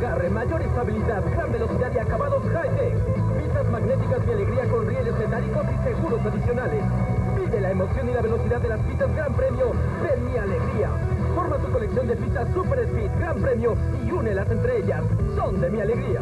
agarre, mayor estabilidad, gran velocidad y acabados high-tech. Pistas magnéticas Mi Alegría con rieles metálicos y seguros adicionales. Vive la emoción y la velocidad de las pistas Gran Premio de Mi Alegría. Forma tu colección de pistas Super Speed Gran Premio y únelas entre ellas. Son de Mi Alegría.